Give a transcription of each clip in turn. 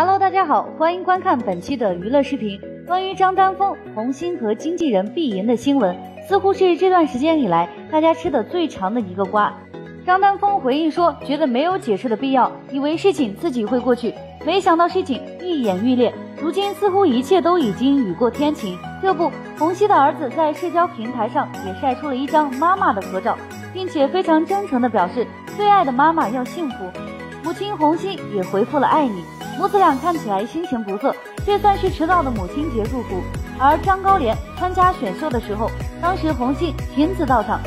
Hello，大家好，欢迎观看本期的娱乐视频。关于张丹峰、红星和经纪人碧莹的新闻，似乎是这段时间以来大家吃的最长的一个瓜。张丹峰回应说，觉得没有解释的必要，以为事情自己会过去，没想到事情愈演愈烈。如今似乎一切都已经雨过天晴。这不，红熙的儿子在社交平台上也晒出了一张妈妈的合照，并且非常真诚地表示，最爱的妈妈要幸福。母亲红熙也回复了爱你。母子俩看起来心情不错，这算是迟到的母亲节祝福。而张高莲参加选秀的时候，当时红杏亲自到场，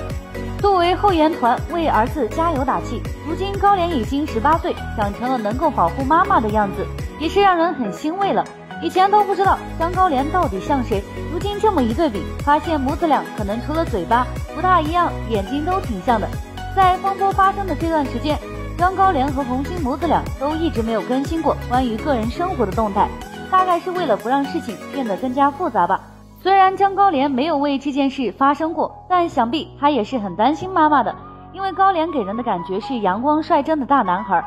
作为后援团为儿子加油打气。如今高莲已经十八岁，长成了能够保护妈妈的样子，也是让人很欣慰了。以前都不知道张高莲到底像谁，如今这么一对比，发现母子俩可能除了嘴巴不大一样，眼睛都挺像的。在风波发生的这段时间。张高连和红星母子俩都一直没有更新过关于个人生活的动态，大概是为了不让事情变得更加复杂吧。虽然张高连没有为这件事发声过，但想必他也是很担心妈妈的，因为高连给人的感觉是阳光率真的大男孩。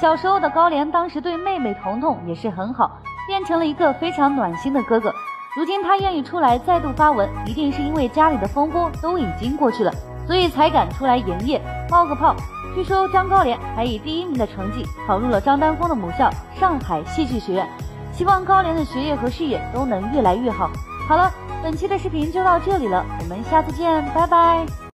小时候的高连当时对妹妹彤彤也是很好，变成了一个非常暖心的哥哥。如今他愿意出来再度发文，一定是因为家里的风波都已经过去了，所以才敢出来营业冒个泡。据说张高莲还以第一名的成绩考入了张丹峰的母校上海戏剧学院，希望高莲的学业和事业都能越来越好。好了，本期的视频就到这里了，我们下次见，拜拜。